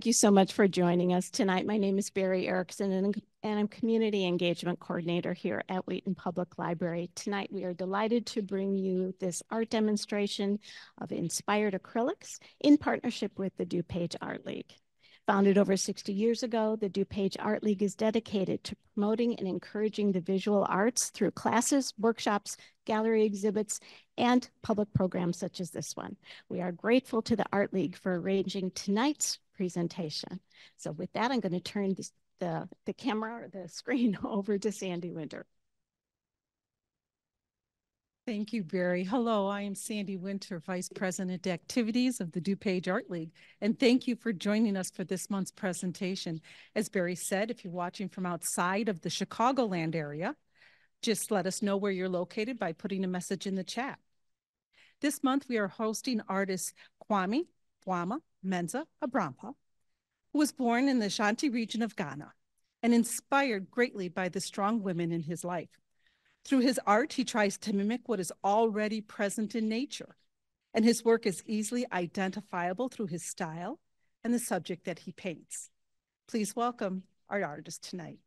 Thank you so much for joining us tonight. My name is Barry Erickson and, and I'm Community Engagement Coordinator here at Wheaton Public Library. Tonight we are delighted to bring you this art demonstration of inspired acrylics in partnership with the DuPage Art League. Founded over 60 years ago, the DuPage Art League is dedicated to promoting and encouraging the visual arts through classes, workshops, gallery exhibits, and public programs such as this one. We are grateful to the Art League for arranging tonight's presentation. So with that, I'm going to turn this, the, the camera or the screen over to Sandy Winter. Thank you, Barry. Hello, I am Sandy Winter, Vice President Activities of the DuPage Art League, and thank you for joining us for this month's presentation. As Barry said, if you're watching from outside of the Chicagoland area, just let us know where you're located by putting a message in the chat. This month, we are hosting artist Kwame Boama Menza Abrampa, who was born in the Ashanti region of Ghana and inspired greatly by the strong women in his life. Through his art, he tries to mimic what is already present in nature, and his work is easily identifiable through his style and the subject that he paints. Please welcome our artist tonight.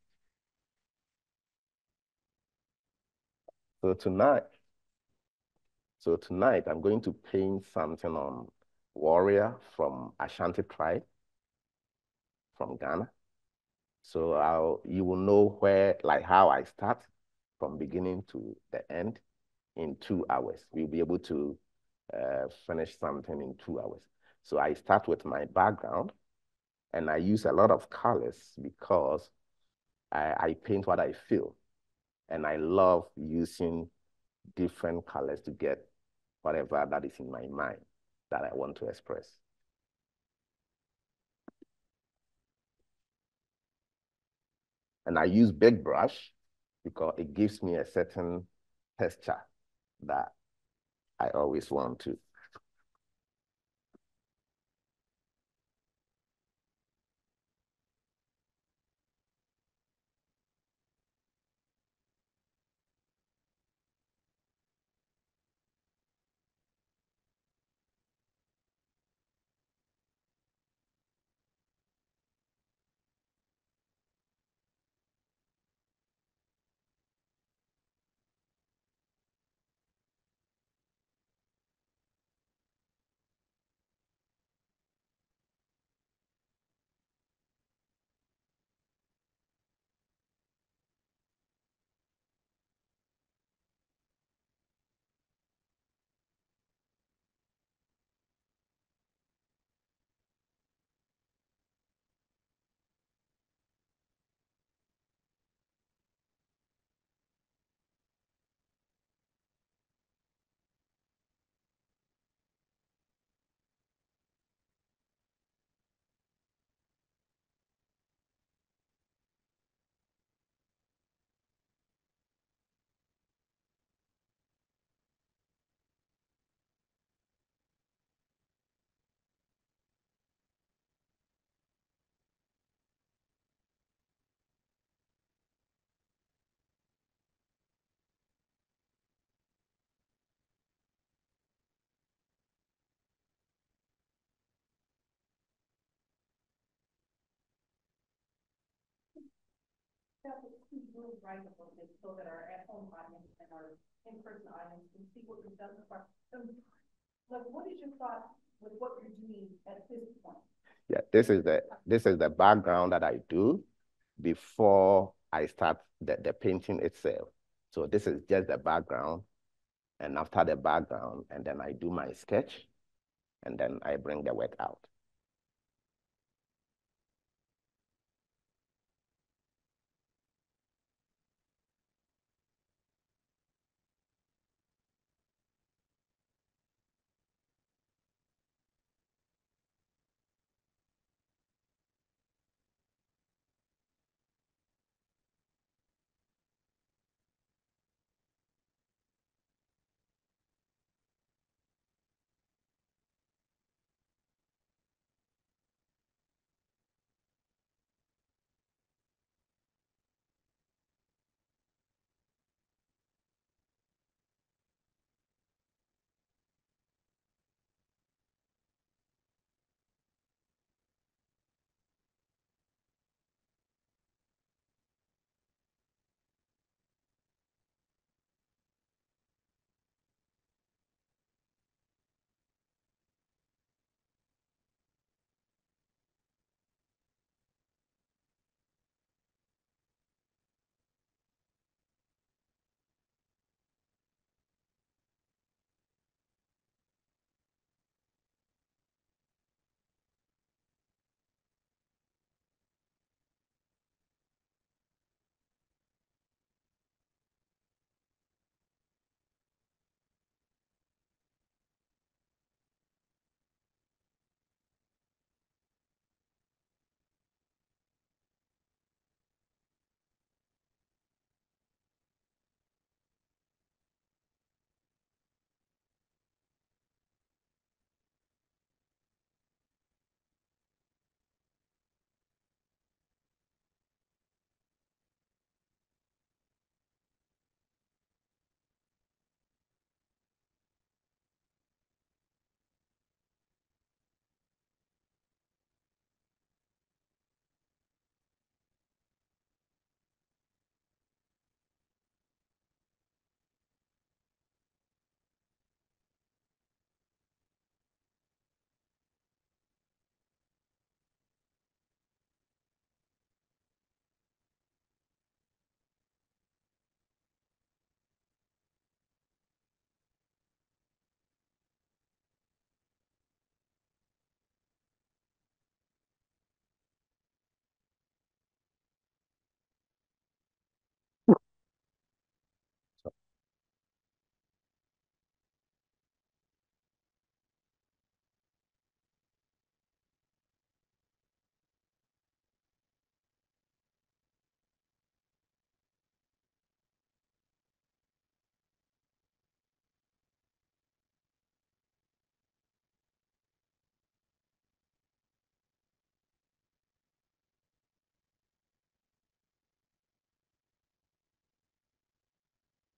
So tonight, so tonight I'm going to paint something on warrior from Ashanti tribe from Ghana. So I'll, you will know where, like how I start from beginning to the end in two hours. We'll be able to uh, finish something in two hours. So I start with my background and I use a lot of colors because I, I paint what I feel. And I love using different colors to get whatever that is in my mind that I want to express. And I use big brush because it gives me a certain texture that I always want to that that at-home and our in-person audience can see what what is your thought with what you're doing at this point? Yeah, this is the this is the background that I do before I start the, the painting itself. So this is just the background. And after the background, and then I do my sketch, and then I bring the work out.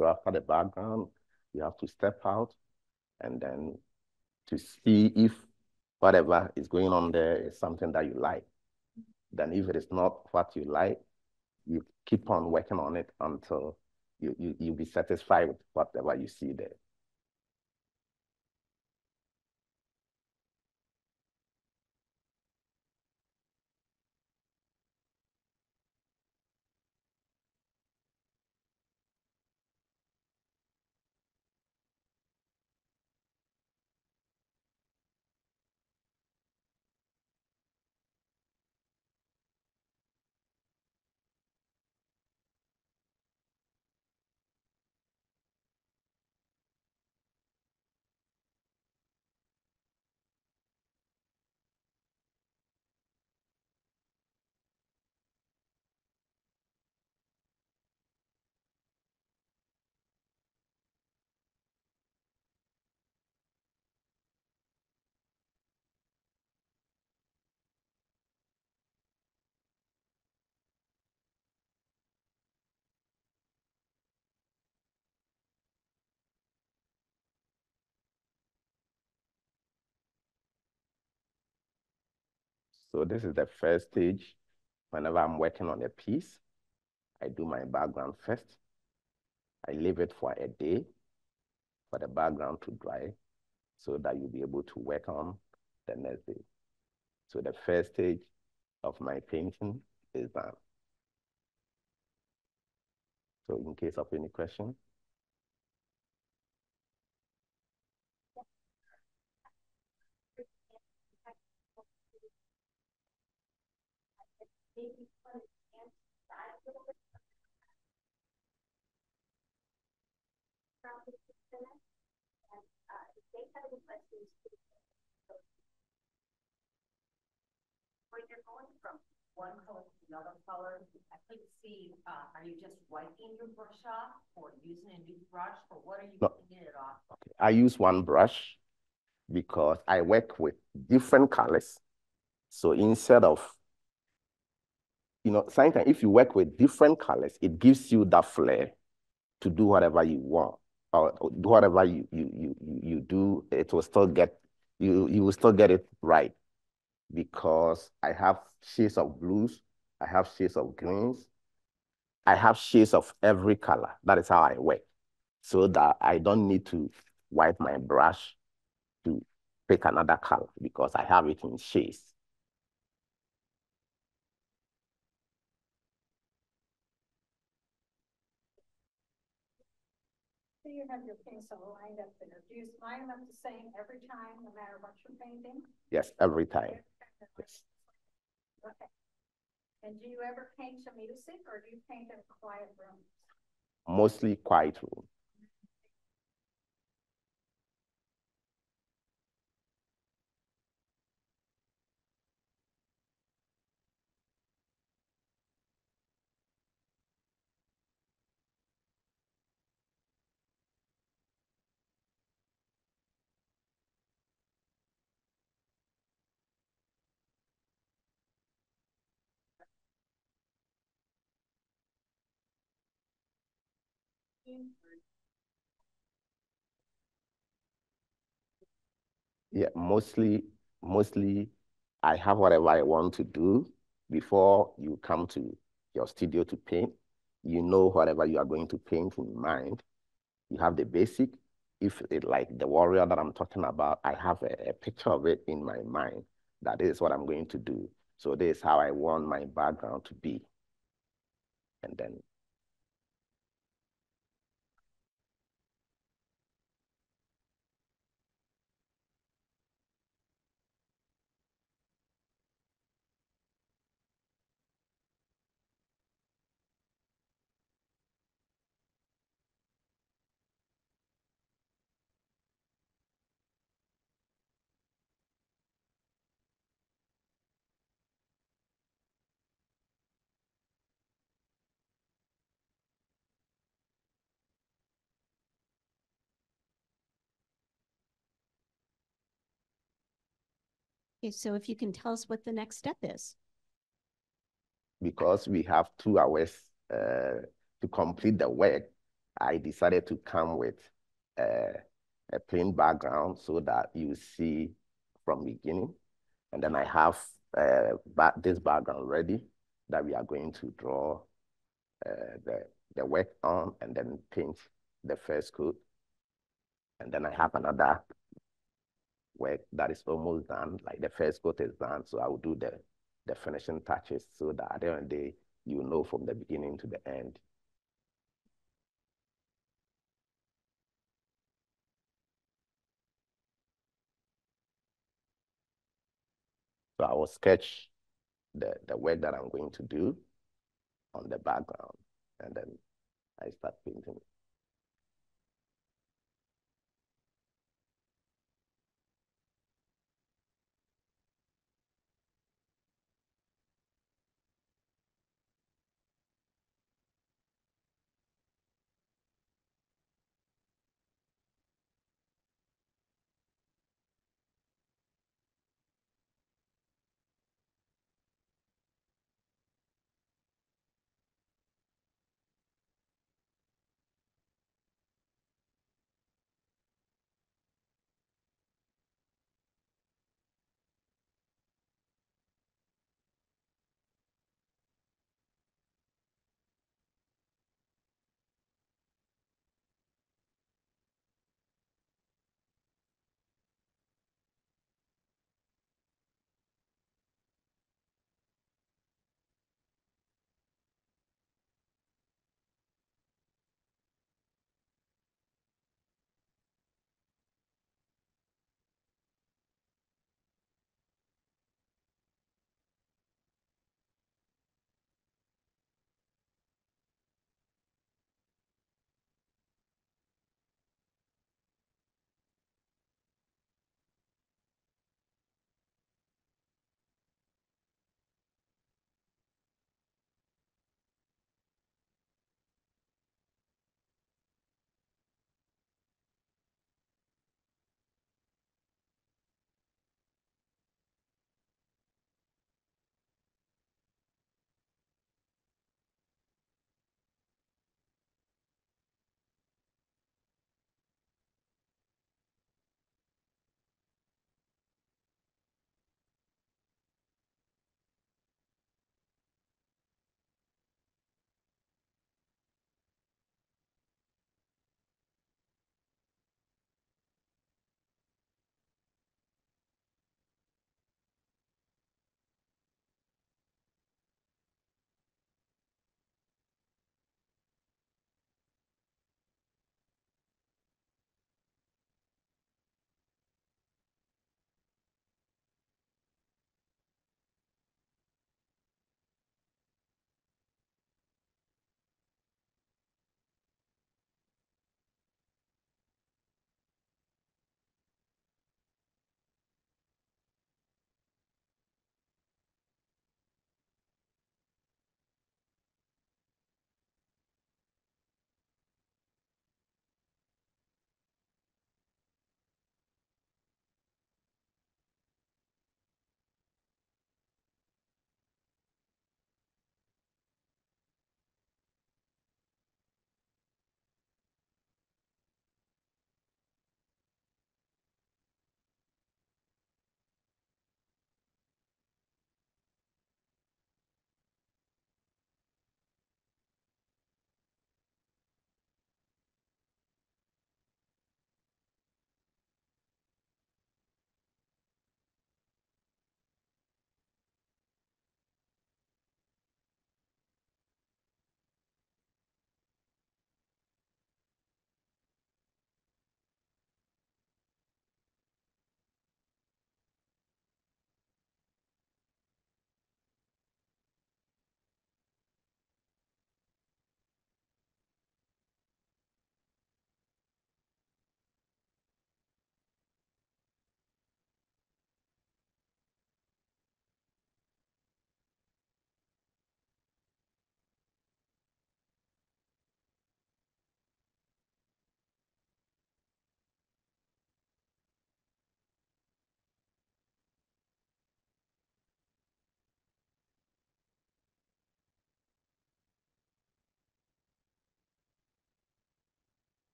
So after the background, you have to step out and then to see if whatever is going on there is something that you like. Then if it is not what you like, you keep on working on it until you, you, you'll be satisfied with whatever you see there. So this is the first stage. Whenever I'm working on a piece, I do my background first. I leave it for a day for the background to dry so that you'll be able to work on the next day. So the first stage of my painting is done. So in case of any question. When you're going from one color to another color, I couldn't see, uh, are you just wiping your brush off or using a new brush or what are you No. cleaning it off? Okay. I use one brush because I work with different colors. So instead of, you know, sometimes if you work with different colors, it gives you that flair to do whatever you want or, whatever you, you, you, you you do, it will still get, you, you will still get it right because I have shades of blues, I have shades of greens, I have shades of every color. That is how I work. So that I don't need to wipe my brush to pick another color because I have it in shades. You have your pencil lined up there. Do you line them up the same every time, no matter what you're painting? Yes, every time. Yes. Okay. And do you ever paint to music or do you paint in quiet rooms? Mostly quiet room. Yeah, mostly, mostly I have whatever I want to do before you come to your studio to paint. You know whatever you are going to paint in mind. You have the basic. If it like the warrior that I'm talking about, I have a, a picture of it in my mind. That is what I'm going to do. So this is how I want my background to be. And then Okay, so if you can tell us what the next step is. because we have two hours uh, to complete the work, I decided to come with uh, a plain background so that you see from beginning. And then I have uh, this background ready that we are going to draw uh, the, the work on and then paint the first coat. And then I have another work that is almost done, like the first coat is done. So I will do the, the finishing touches so that at the end of the day, you know from the beginning to the end. So I will sketch the, the work that I'm going to do on the background, and then I start painting.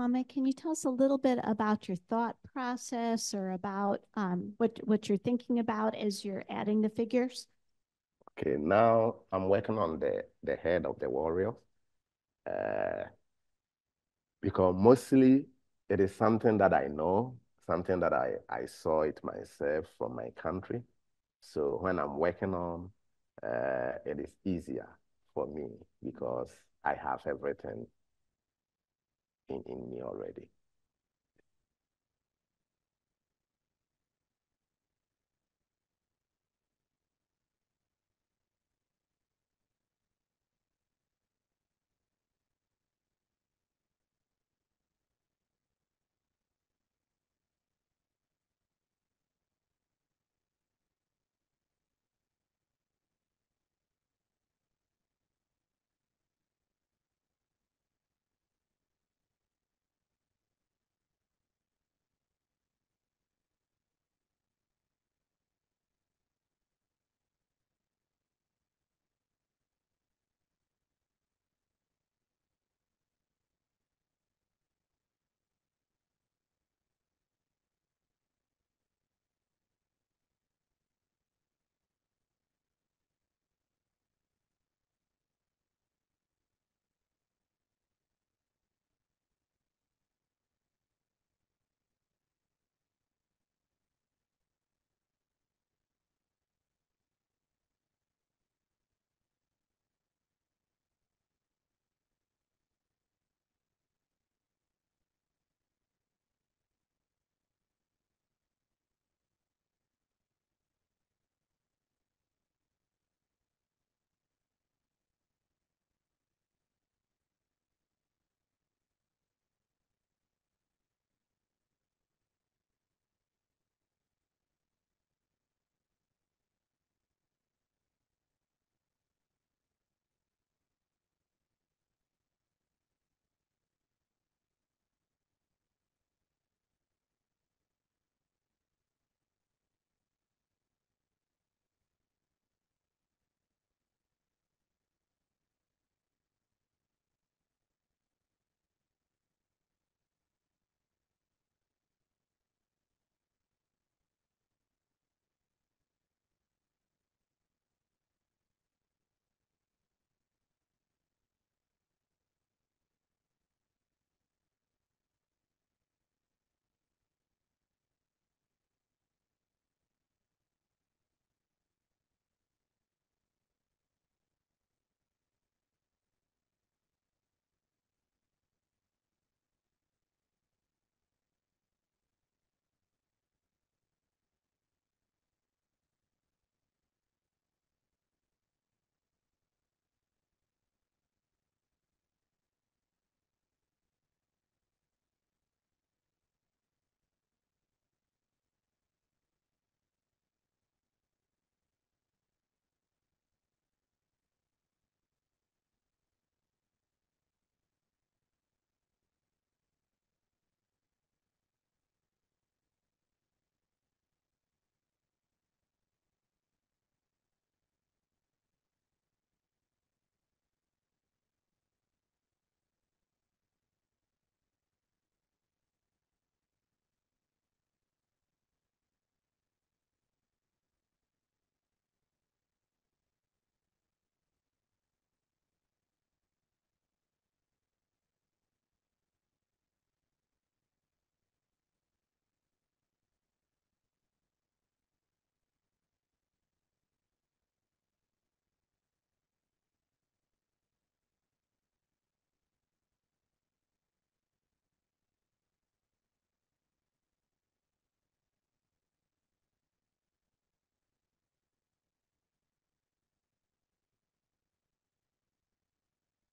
Kwame, can you tell us a little bit about your thought process or about um, what, what you're thinking about as you're adding the figures? Okay, now I'm working on the, the head of the warrior. Uh, because mostly it is something that I know, something that I, I saw it myself from my country. So when I'm working on, uh, it is easier for me because I have everything in, in me already.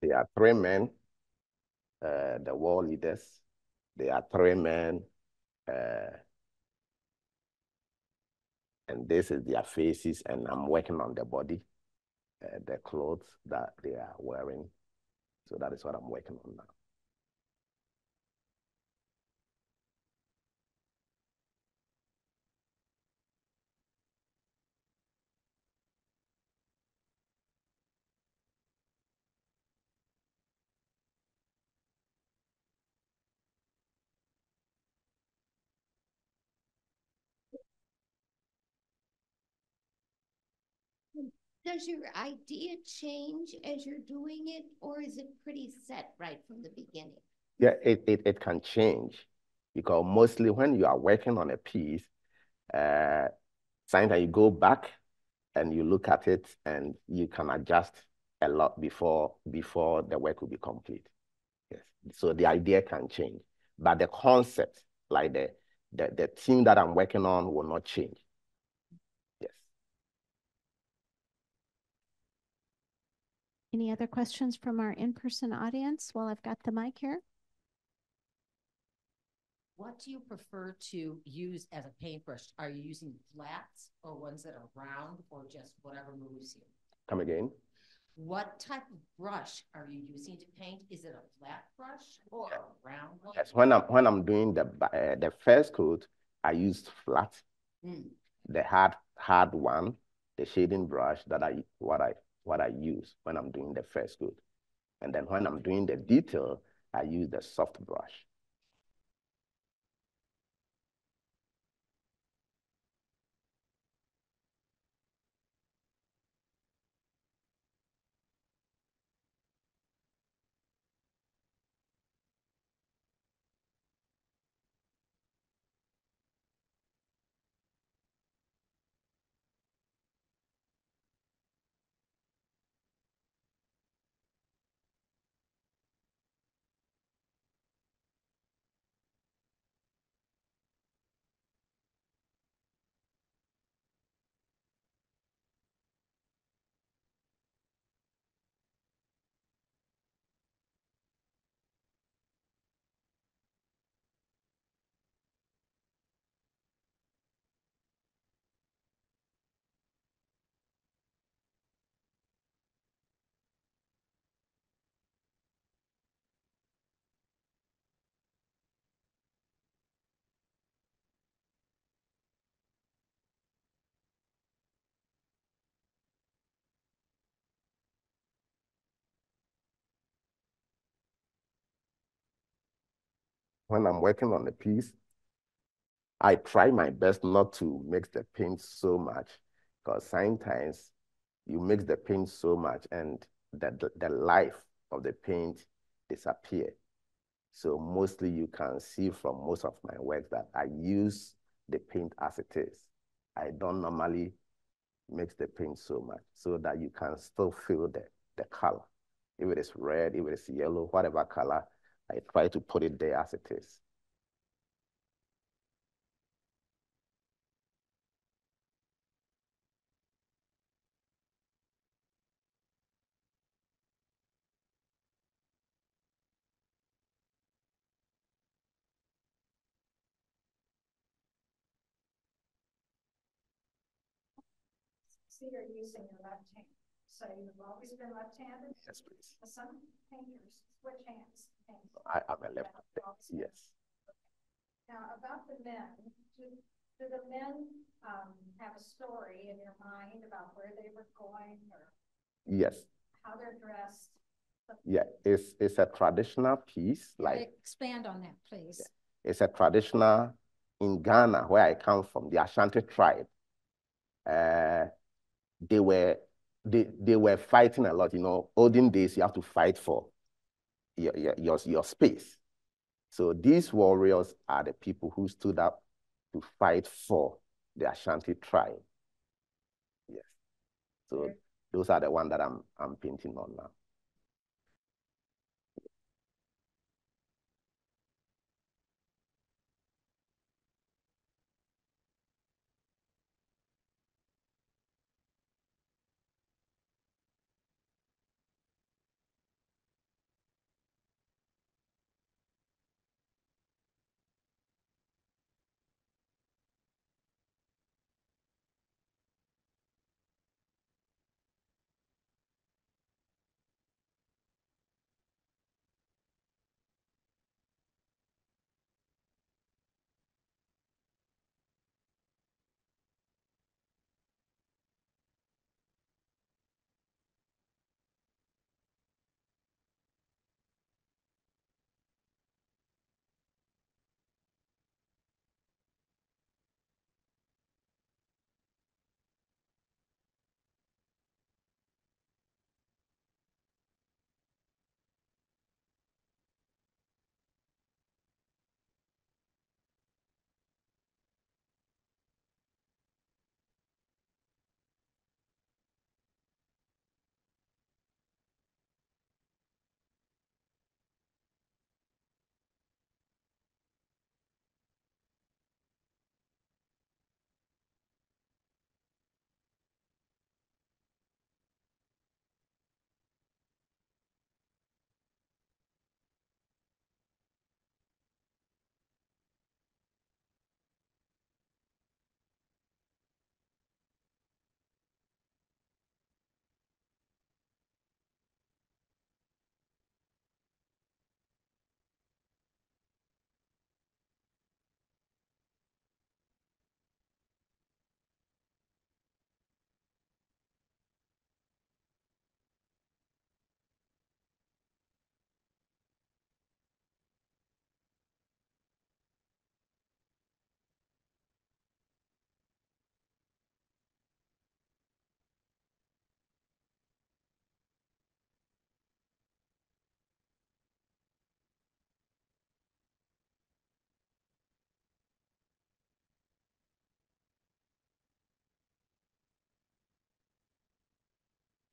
There are three men, uh, the war leaders. There are three men, uh, and this is their faces, and I'm working on the body, uh, the clothes that they are wearing. So that is what I'm working on now. Does your idea change as you're doing it, or is it pretty set right from the beginning? Yeah, it, it, it can change because mostly when you are working on a piece, uh, sometimes you go back and you look at it and you can adjust a lot before before the work will be complete. Yes. So the idea can change, but the concept, like the the, the theme that I'm working on will not change. Yes. Any other questions from our in-person audience while I've got the mic here? What do you prefer to use as a paintbrush? Are you using flats or ones that are round or just whatever moves you? Come again? What type of brush are you using to paint? Is it a flat brush or a round one? Yes. When I'm when I'm doing the uh, the first coat, I used flat. Mm. The hard hard one, the shading brush that I what I what I use when I'm doing the first coat, and then when I'm doing the detail, I use the soft brush. When I'm working on a piece, I try my best not to mix the paint so much because sometimes you mix the paint so much and the, the, the life of the paint disappear. So mostly you can see from most of my work that I use the paint as it is. I don't normally mix the paint so much so that you can still feel the, the color. If it is red, if it is yellow, whatever color, I try to put it there as it is. See, you're using your left hand. So you've always been left-handed? Yes, please. Some painters switch hands. I am a left That's always been- Yes. Now, about the men, do, do the men, um, have a story in your mind about where they were going or Yes. how they're dressed? Yeah, it's it's a traditional piece. Like Expand on that, please. it's a traditional in Ghana, where I come from, the Ashanti tribe. Uh, they were they they were fighting a lot. You know, olden days you have to fight for your your your, your space. So these warriors are the people who stood up to fight for the Ashanti tribe. Yes. So those are the ones that I'm I'm painting on now.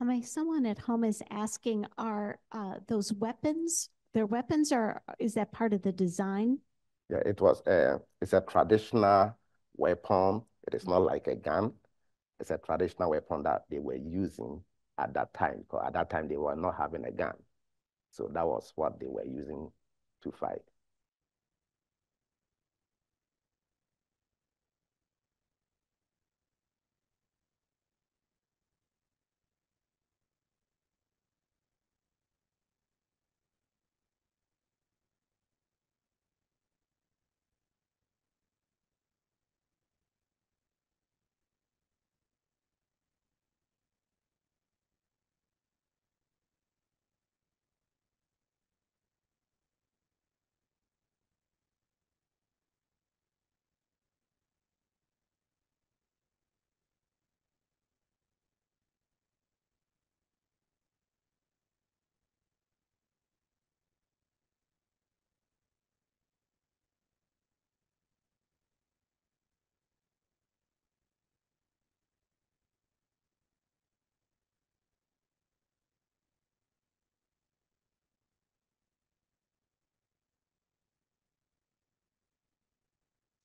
My someone at home is asking, are uh, those weapons, their weapons are, is that part of the design? Yeah, it was a, it's a traditional weapon. It is not like a gun. It's a traditional weapon that they were using at that time, because at that time they were not having a gun. So that was what they were using to fight.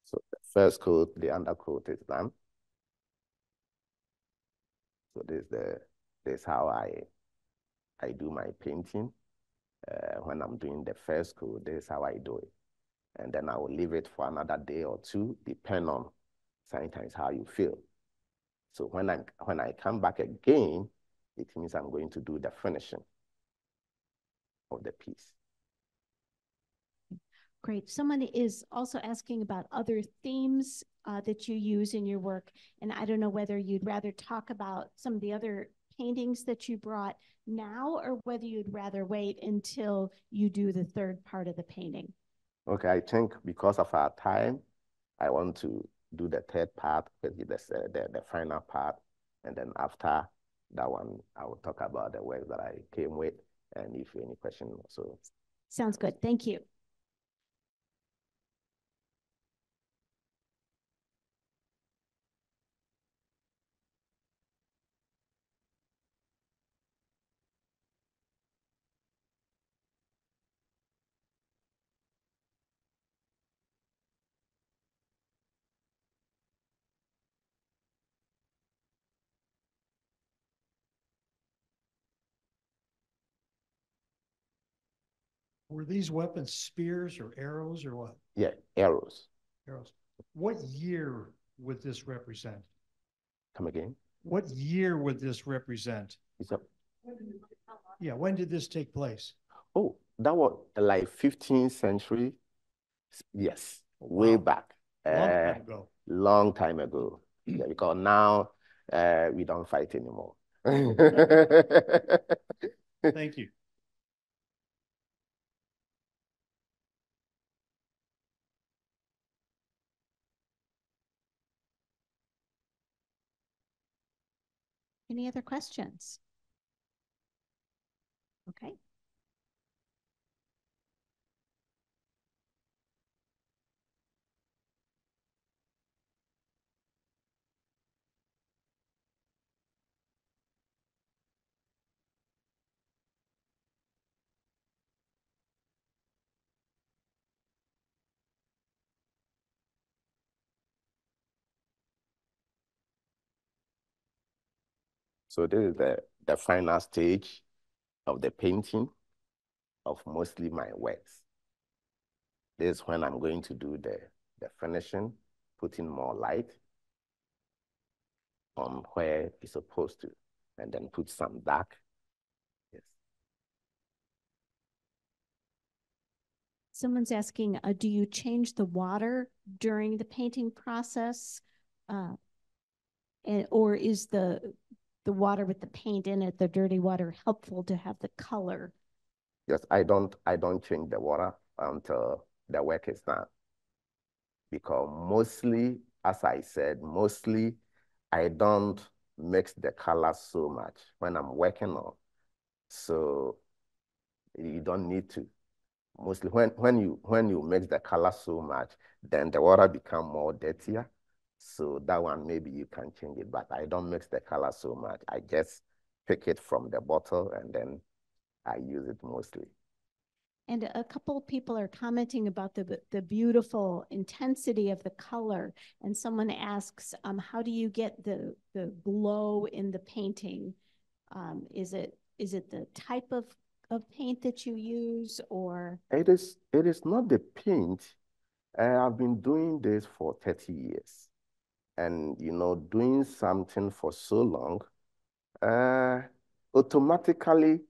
So the first coat, the undercoat is done. So this is the this is how I I do my painting. Uh, when I'm doing the first coat, this is how I do it. And then I will leave it for another day or two, depend on sometimes how you feel. So when I when I come back again, it means I'm going to do the finishing of the piece. Great. Someone is also asking about other themes uh, that you use in your work. And I don't know whether you'd rather talk about some of the other paintings that you brought now or whether you'd rather wait until you do the third part of the painting. Okay, I think because of our time, I want to do the third part, the, the, the final part. And then after that one, I will talk about the work that I came with and if any question. So sounds good. Thank you. Were these weapons spears or arrows or what? Yeah, arrows. Arrows. What year would this represent? Come again? What year would this represent? It's a, Yeah, when did this take place? oh, that was like 15th century. Yes, way Wow. back. Long Uh, time ago. long time ago. Yeah, because now uh, we don't fight anymore. Thank you. Any other questions? Okay. So this is the, the final stage of the painting of mostly my works. This is when I'm going to do the, the finishing, putting more light on where it's supposed to, and then put some dark. Yes. Someone's asking, uh, do you change the water during the painting process? Uh, and, or is the the water with the paint in it, the dirty water, helpful to have the color? Yes, I don't I don't change the water until the work is done. Because mostly, as I said, mostly I don't mix the colors so much when I'm working on. So you don't need to. Mostly when, when you when you mix the color so much, then the water become more dirtier. So that one maybe you can change it, but I don't mix the color so much. I just pick it from the bottle and then I use it mostly. And a couple of people are commenting about the the beautiful intensity of the color. And someone asks, um, how do you get the the glow in the painting? Um, is it is it the type of of paint that you use or? It is it is not the paint. Uh, I've been doing this for 30 years. And you know, doing something for so long, uh, automatically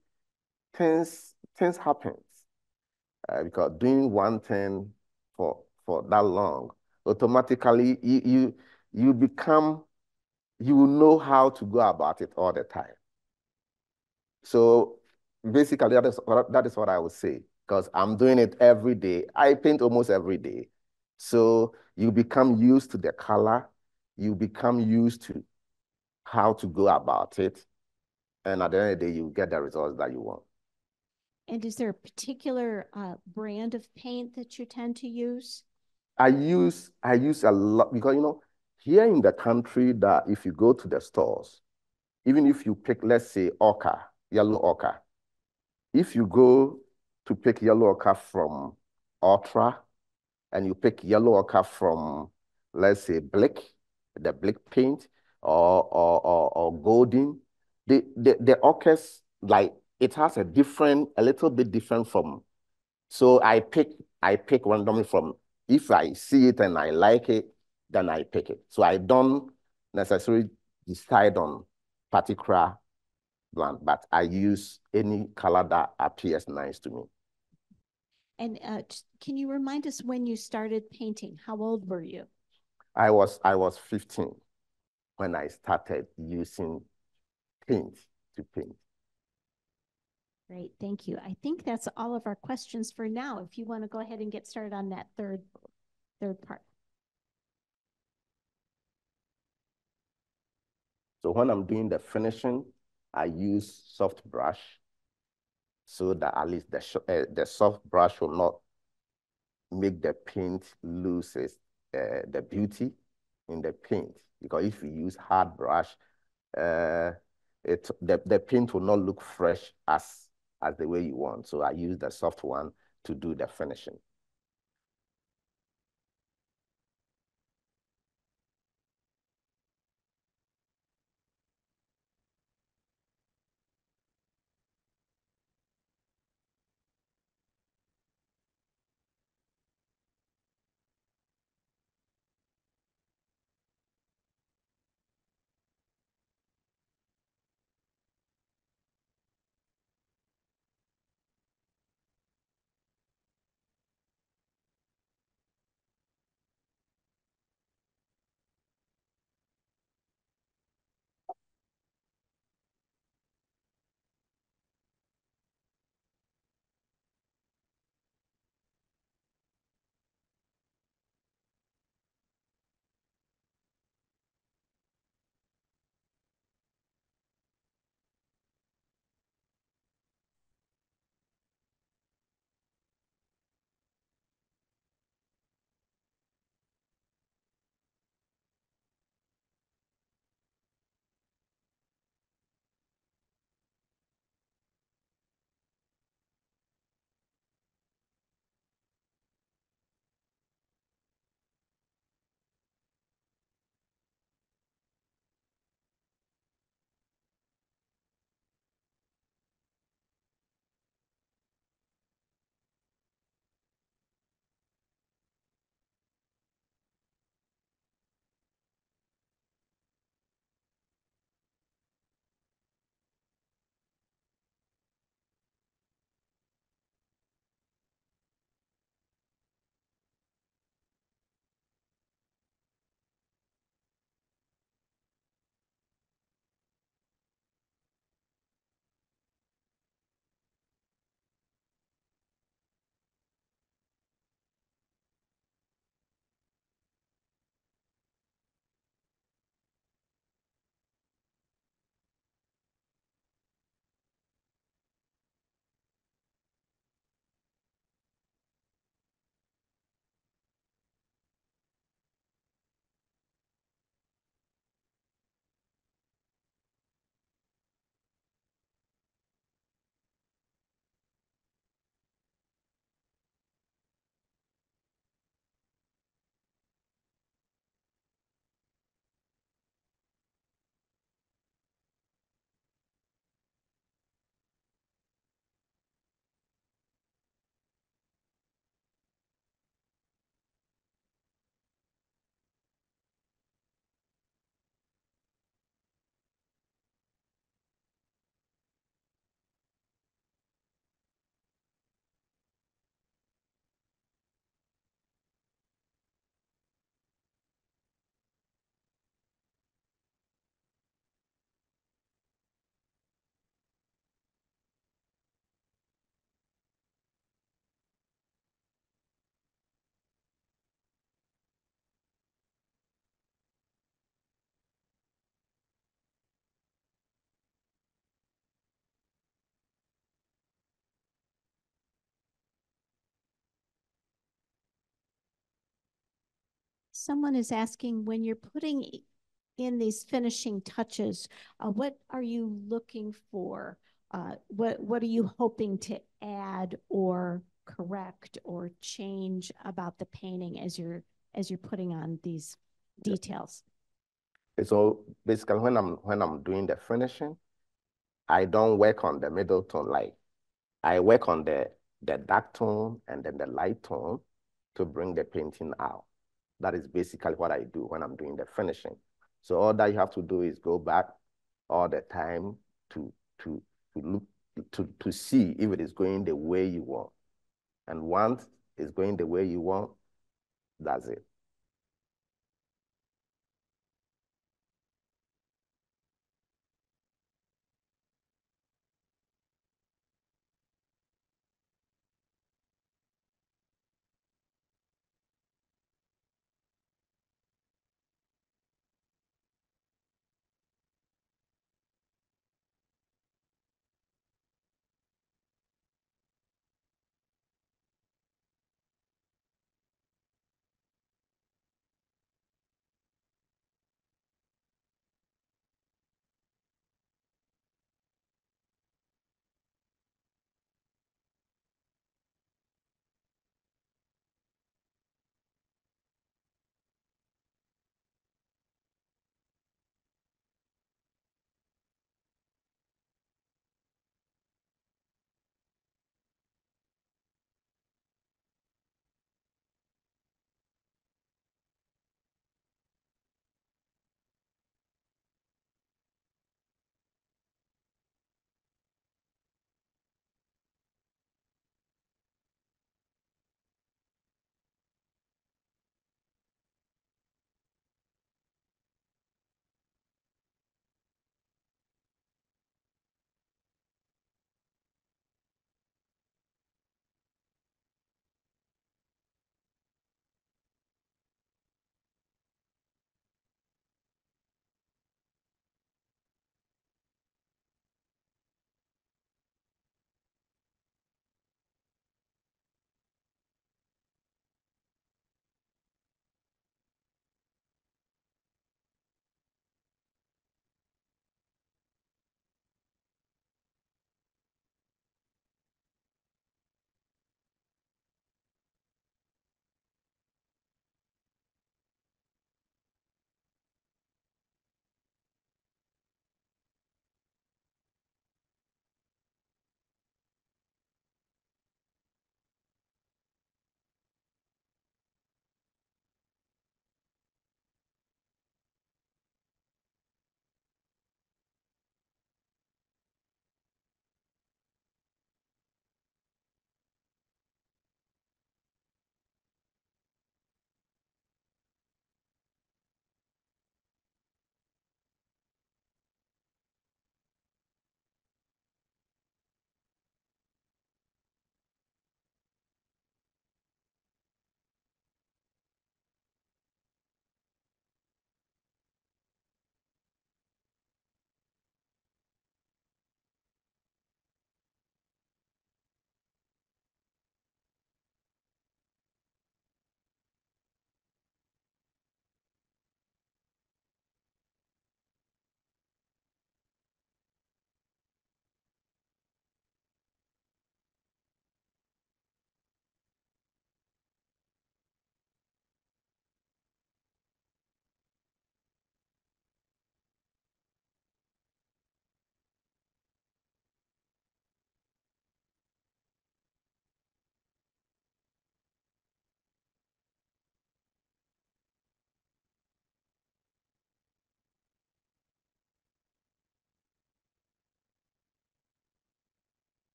things things happen uh, because doing one thing for for that long, automatically you you you become you will know how to go about it all the time. So basically, that is that is what I would say because I'm doing it every day. I paint almost every day, so you become used to the color. You become used to how to go about it, and at the end of the day, you get the results that you want. And is there a particular uh, brand of paint that you tend to use? I use I use a lot because you know here in the country that if you go to the stores, even if you pick let's say ochre, yellow ochre, if you go to pick yellow ochre from Ultra and you pick yellow ochre from let's say Blick, the black paint or or or, or Golden, the the the ochres like it has a different, a little bit different from. So I pick, I pick randomly from, if I see it and I like it, then I pick it. So I don't necessarily decide on particular brand, but I use any color that appears nice to me. And uh, can you remind us when you started painting? How old were you? I was I was 15 when I started using paint to paint. Great, thank you. I think that's all of our questions for now. If you want to go ahead and get started on that third, third part. So when I'm doing the finishing, I use soft brush so that at least the, uh, the soft brush will not make the paint lose its, uh, the beauty in the paint. Because if you use hard brush, uh, it, the, the paint will not look fresh as as the way you want. So I use the soft one to do the finishing. Someone is asking, when you're putting in these finishing touches, uh, what are you looking for? Uh, what, what are you hoping to add or correct or change about the painting as you're, as you're putting on these details? So basically, when I'm when I'm doing the finishing, I don't work on the middle tone. Like I work on the the dark tone and then the light tone to bring the painting out. That is basically what I do when I'm doing the finishing. So all that you have to do is go back all the time to to to look to to see if it is going the way you want. And once it's going the way you want, that's it.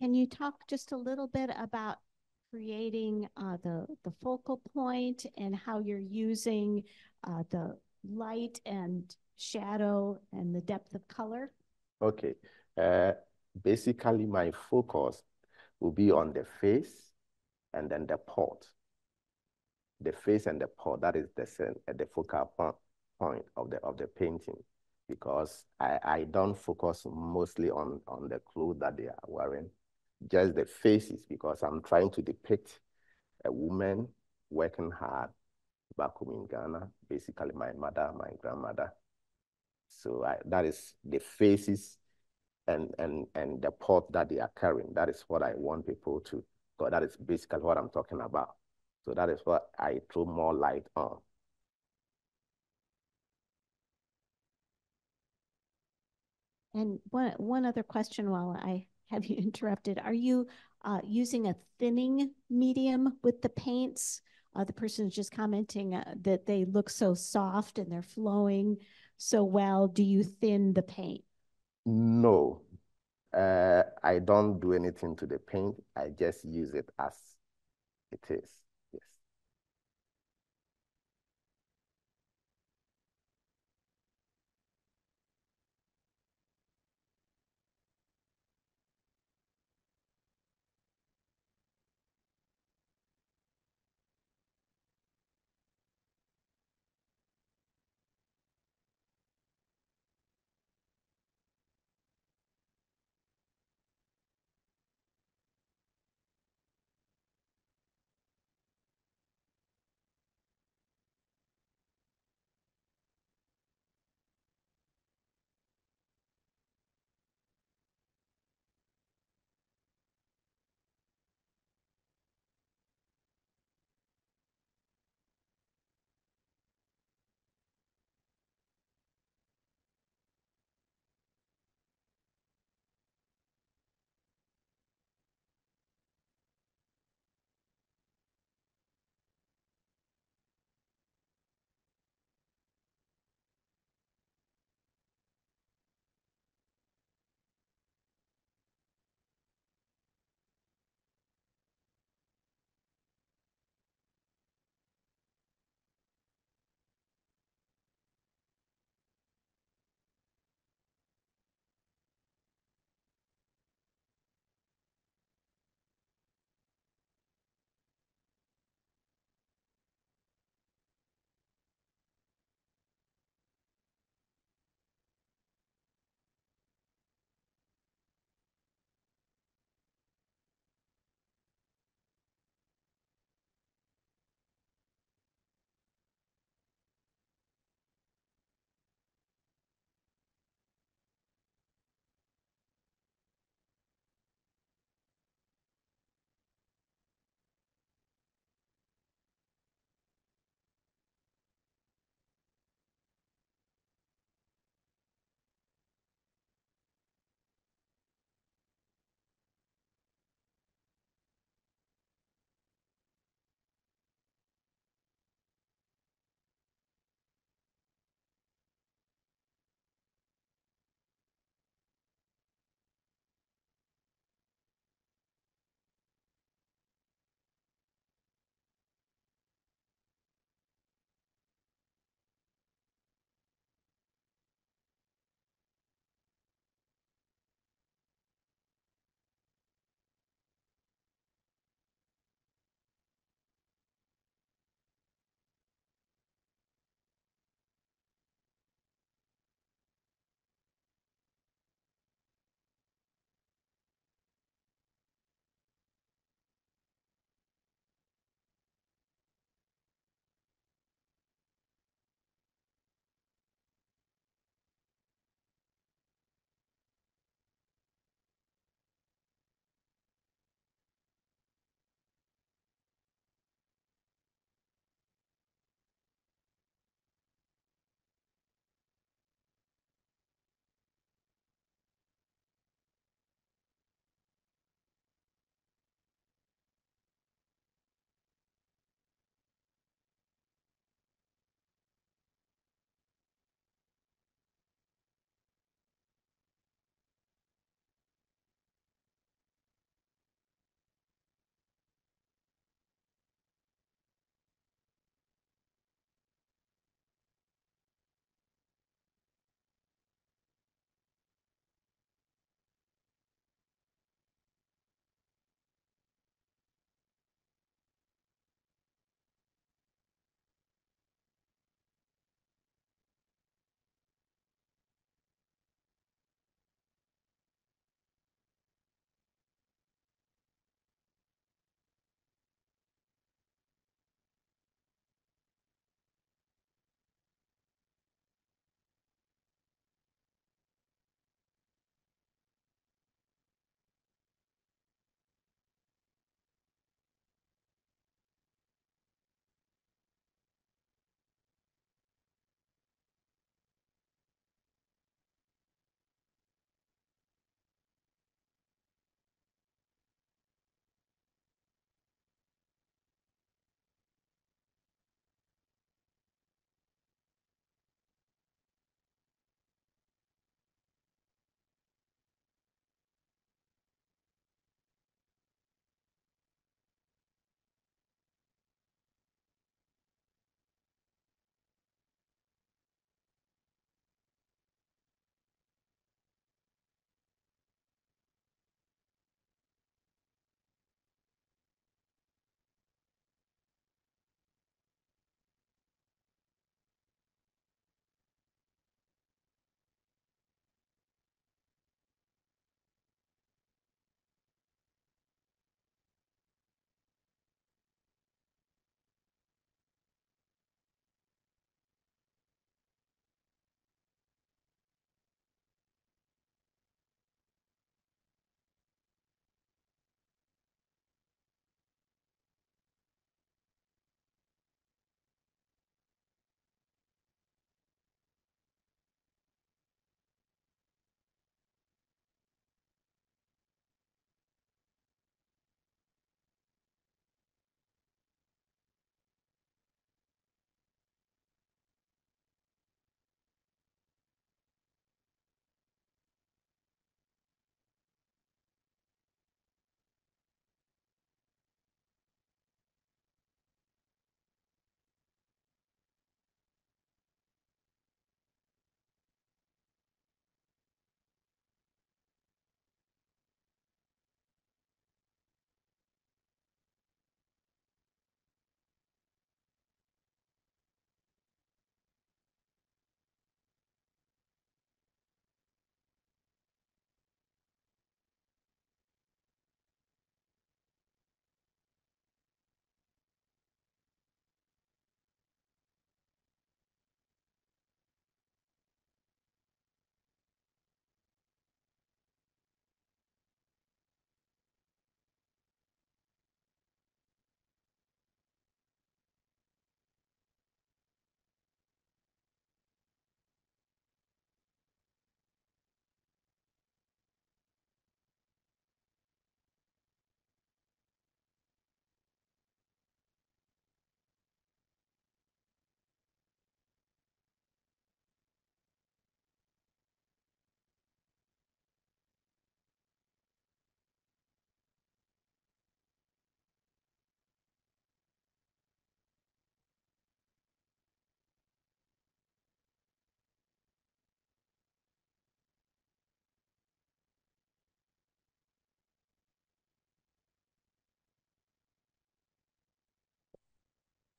Can you talk just a little bit about creating uh, the, the focal point and how you're using uh, the light and shadow and the depth of color? Okay. Uh, basically, my focus will be on the face and then the port. The face and the port, that is the, the focal point of the, of the painting because I, I don't focus mostly on, on the clothes that they are wearing, just the faces because I'm trying to depict a woman working hard back home in Ghana, basically my mother, my grandmother. So I, that is the faces and, and, and the pot that they are carrying. That is what I want people to, because that is basically what I'm talking about. So that is what I throw more light on. And one, one other question while I have you interrupted. Are you uh, using a thinning medium with the paints? Uh, the person is just commenting uh, that they look so soft and they're flowing so well. Do you thin the paint? No, uh, I don't do anything to the paint. I just use it as it is.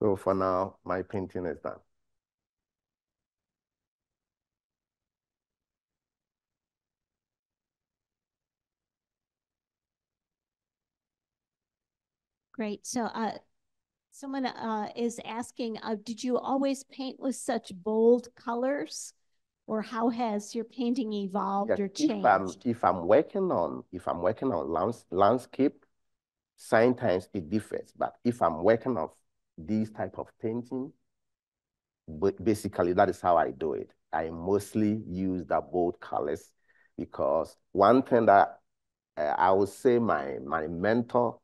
So for now, my painting is done. Great. So uh, someone uh, is asking, uh, did you always paint with such bold colors? Or how has your painting evolved Yes, or if I'm if I'm working on if I'm working on lands, landscape, sometimes it differs. But if I'm working on these type of painting, but basically that is how I do it. I mostly use the bold colors because one thing that uh, I would say my my mentor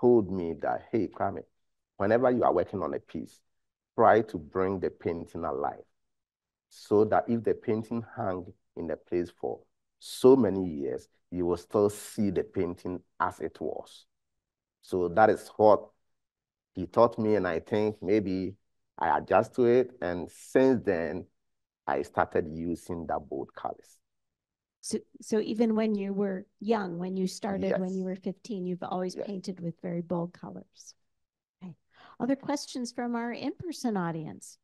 told me that hey Kwame, whenever you are working on a piece, try to bring the painting alive so that if the painting hung in the place for so many years, you will still see the painting as it was. So that is what he taught me, and I think maybe I adjust to it. And since then, I started using the bold colors. So, so even when you were young, when you started, when you were 15, you've always Yes. painted with very bold colors. Okay. Other questions from our in-person audience?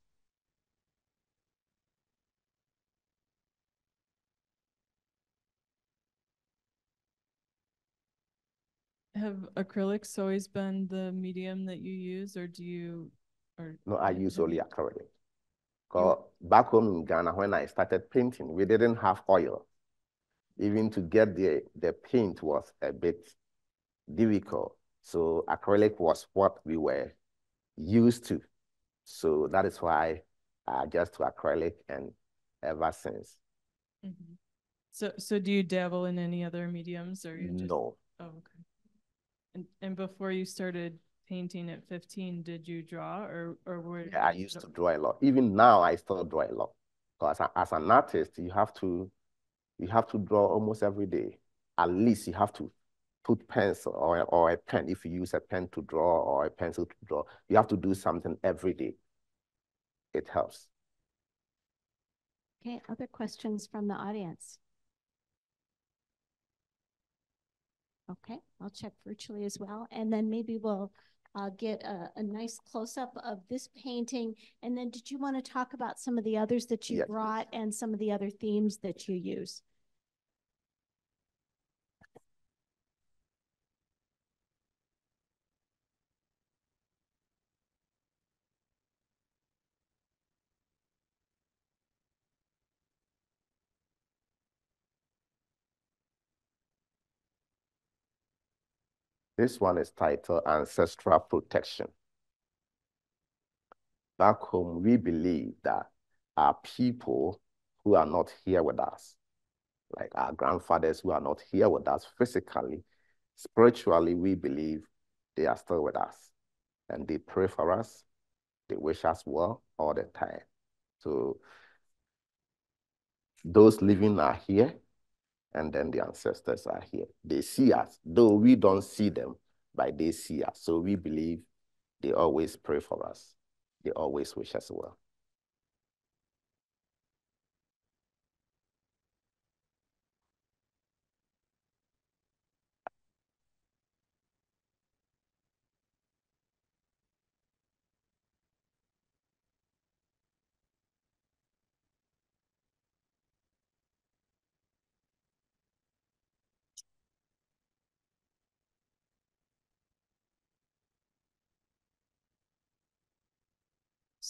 Have acrylics always been the medium that you use, or do you, or? No, I use only acrylic. Cause back home in Ghana, when I started painting, we didn't have oil. Even to get the, the paint was a bit difficult. So acrylic was what we were used to. So that is why I adjust to acrylic and ever since, Mhm. So, so do you dabble in any other mediums or you just? no. Oh, okay. And, and before you started painting at fifteen, did you draw or, or were? Yeah, I used to draw a lot. Even now, I still draw a lot. Because as an artist, you have to, you have to draw almost every day. At least you have to put pencil or, or a pen. If you use a pen to draw or a pencil to draw, you have to do something every day. It helps. Okay, other questions from the audience? Okay, I'll check virtually as well. And then maybe we'll uh, get a, a nice close-up of this painting. And then did you want to talk about some of the others that you Yes. brought and some of the other themes that you use? This one is titled Ancestral Protection. Back home, we believe that our people who are not here with us, like our grandfathers who are not here with us physically, spiritually, we believe they are still with us. And they pray for us, they wish us well all the time. So those living are here, and then the ancestors are here. They see us, though we don't see them, but they see us. So we believe they always pray for us. They always wish us well.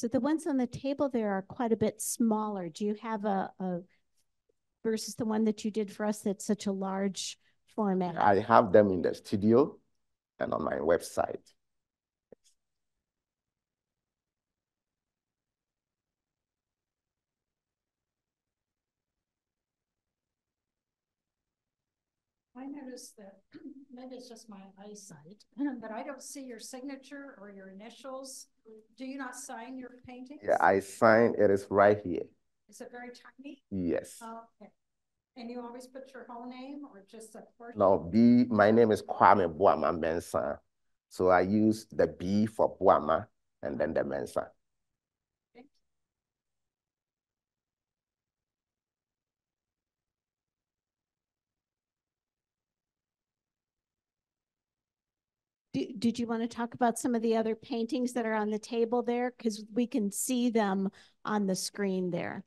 So the ones on the table there are quite a bit smaller. Do you have a, a versus the one that you did for us that's such a large format? I have them in the studio and on my website. I noticed that, maybe it's just my eyesight, but I don't see your signature or your initials. Do you not sign your paintings? Yeah, I sign, it is right here. Is it very tiny? Yes. Okay. And you always put your whole name or just a first? Now, B, my name is Kwame Boama Mensa. So I use the B for Boama and then the Mensa. Do- Did you want to talk about some of the other paintings that are on the table there? Because we can see them on the screen there.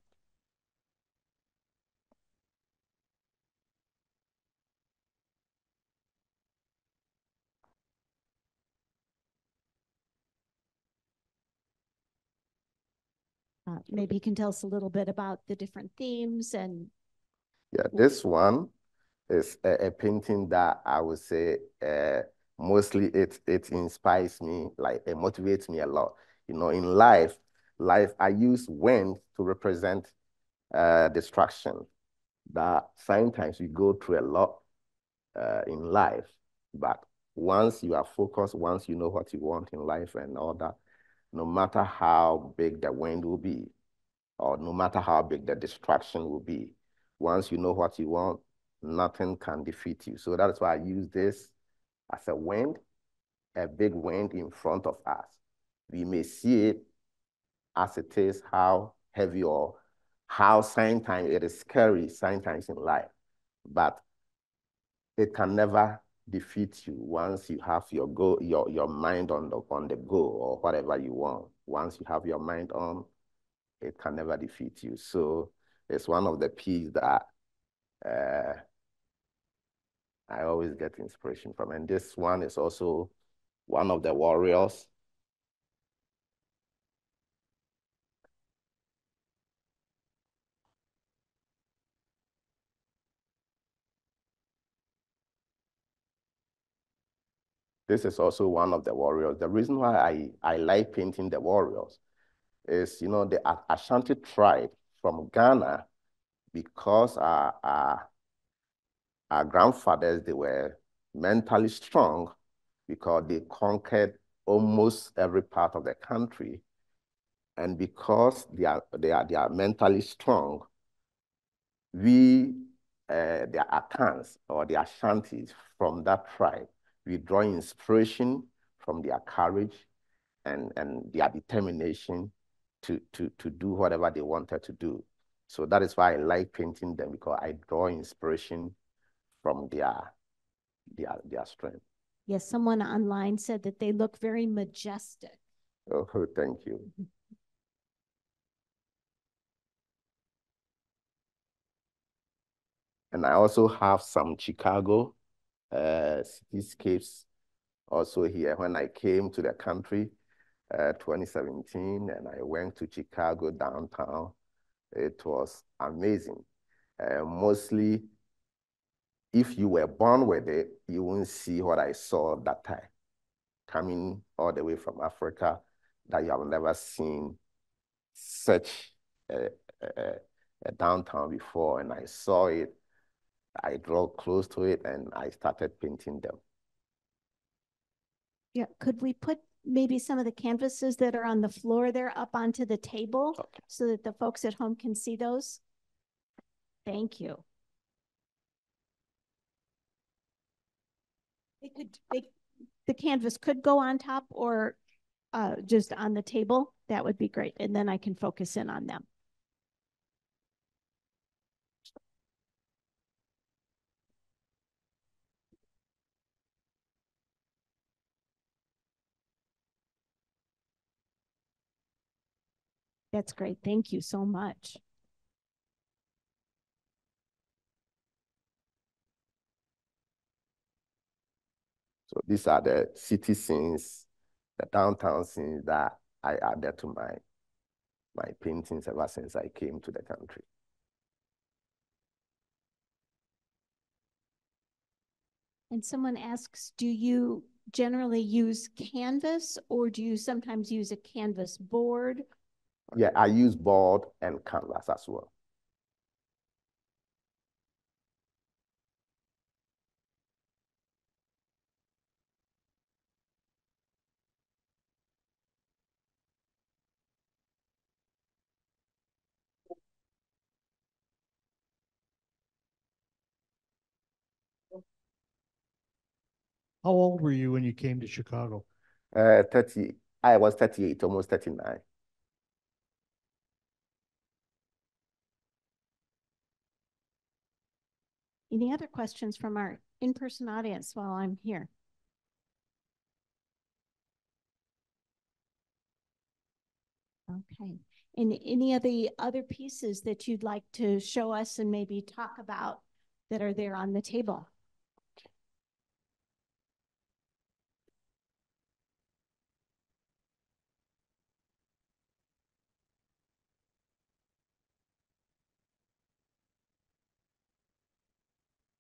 Uh, Maybe you can tell us a little bit about the different themes and Yeah, this one is a, a painting that I would say uh, mostly it it inspires me, like it motivates me a lot. You know, in life, life I use wind to represent uh, destruction. That sometimes we go through a lot uh, in life, but once you are focused, once you know what you want in life and all that, no matter how big the wind will be, or no matter how big the distraction will be, once you know what you want, nothing can defeat you. So that's why I use this as a wind, a big wind in front of us. We may see it as it is, how heavy or how sometimes it is scary, sometimes in life, but it can never defeat you once you have your go your your mind on the on the go or whatever you want. Once you have your mind on, it can never defeat you. So it's one of the pieces that uh, I always get inspiration from. And this one is also one of the warriors. This is also one of the warriors. The reason why I, I like painting the warriors is, you know, the Ashanti tribe from Ghana, because our, our, our grandfathers, they were mentally strong because they conquered almost every part of the country. And because they are, they are, they are mentally strong, we, uh, the Akans or the Ashantis from that tribe, we draw inspiration from their courage and, and their determination to, to, to do whatever they wanted to do. So that is why I like painting them because I draw inspiration from their, their, their strength. yes, someone online said that they look very majestic. Oh, thank you. And I also have some Chicago uh, cityscapes also here. When I came to the country, uh, 2017, and I went to Chicago downtown, it was amazing. Uh, mostly, if you were born with it, you won't see what I saw that time. Coming all the way from Africa, that you have never seen such a, a, a downtown before, and I saw it I draw close to it and I started painting them. Yeah, could we put maybe some of the canvases that are on the floor there up onto the table Okay. so that the folks at home can see those? Thank you. It could, they, the canvas could go on top or uh, just on the table. That would be great. And then I can focus in on them. That's great. Thank you so much. So these are the city scenes, the downtown scenes that I added to my my paintings ever since I came to the country. And someone asks, do you generally use canvas or do you sometimes use a canvas board? Yeah, I use board and canvas as well. How old were you when you came to Chicago? Uh, 30. I was 38, almost 39. Any other questions from our in-person audience while I'm here? Okay. And any of the other pieces that you'd like to show us and maybe talk about that are there on the table?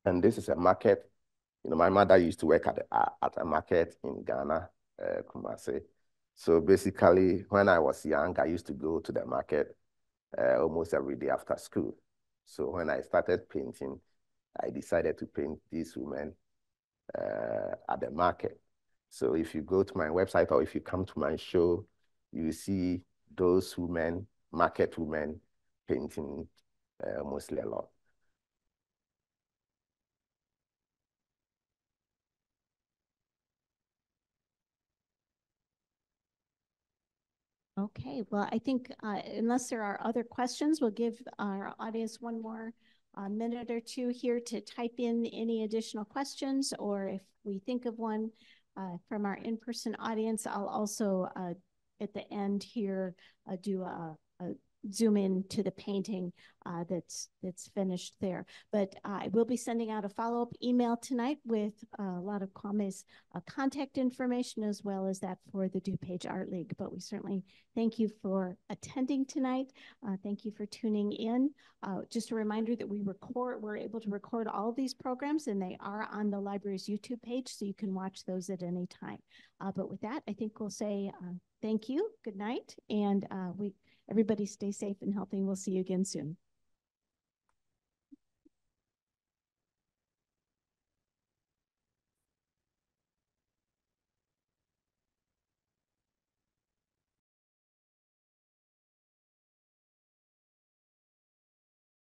And this is a market. You know, my mother used to work at, uh, at a market in Ghana, uh, Kumasi. So basically, when I was young, I used to go to the market uh, almost every day after school. So when I started painting, I decided to paint these women uh, at the market. So if you go to my website or if you come to my show, you see those women, market women, painting uh, mostly a lot. Okay, well, I think uh, unless there are other questions, we'll give our audience one more uh, minute or two here to type in any additional questions, or if we think of one uh, from our in-person audience, I'll also uh, at the end here uh, do a, a zoom in to the painting uh, that's that's finished there. But uh, I will be sending out a follow-up email tonight with a lot of Kwame's uh, contact information as well as that for the DuPage Art League. But we certainly thank you for attending tonight. Uh, thank you for tuning in. Uh, just a reminder that we record, we're able to record all these programs and they are on the library's YouTube page, so you can watch those at any time. Uh, but with that, I think we'll say thank you, good night, and we Everybody stay safe and healthy. We'll see you again soon.